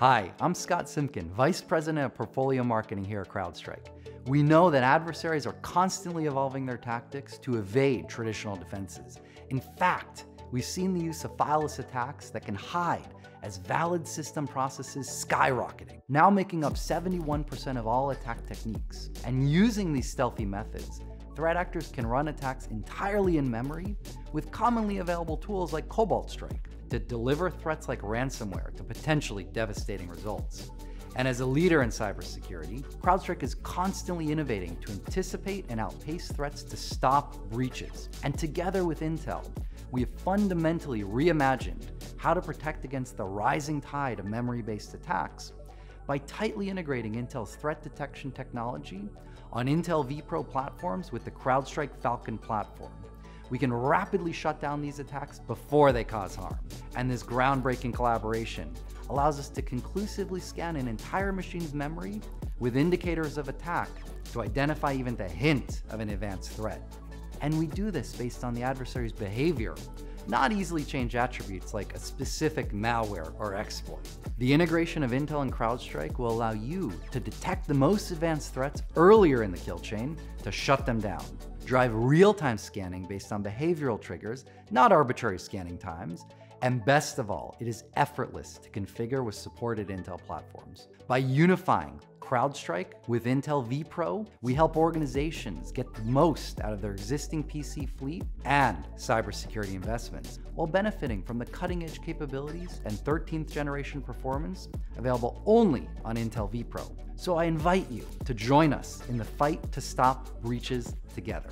Hi, I'm Scott Simkin, Vice President of Portfolio Marketing here at CrowdStrike. We know that adversaries are constantly evolving their tactics to evade traditional defenses. In fact, we've seen the use of fileless attacks that can hide as valid system processes skyrocketing, now making up 71% of all attack techniques. And using these stealthy methods, threat actors can run attacks entirely in memory with commonly available tools like Cobalt Strike to deliver threats like ransomware to potentially devastating results. And as a leader in cybersecurity, CrowdStrike is constantly innovating to anticipate and outpace threats to stop breaches. And together with Intel, we have fundamentally reimagined how to protect against the rising tide of memory-based attacks by tightly integrating Intel's threat detection technology on Intel vPro platforms with the CrowdStrike Falcon platform. We can rapidly shut down these attacks before they cause harm. And this groundbreaking collaboration allows us to conclusively scan an entire machine's memory with indicators of attack to identify even the hint of an advanced threat. And we do this based on the adversary's behavior, not easily change attributes like a specific malware or exploit. The integration of Intel and CrowdStrike will allow you to detect the most advanced threats earlier in the kill chain to shut them down. Drive real-time scanning based on behavioral triggers, not arbitrary scanning times, and best of all, it is effortless to configure with supported Intel platforms. By unifying CrowdStrike with Intel vPro, we help organizations get the most out of their existing PC fleet and cybersecurity investments, while benefiting from the cutting edge capabilities and 13th generation performance available only on Intel vPro. So I invite you to join us in the fight to stop breaches together.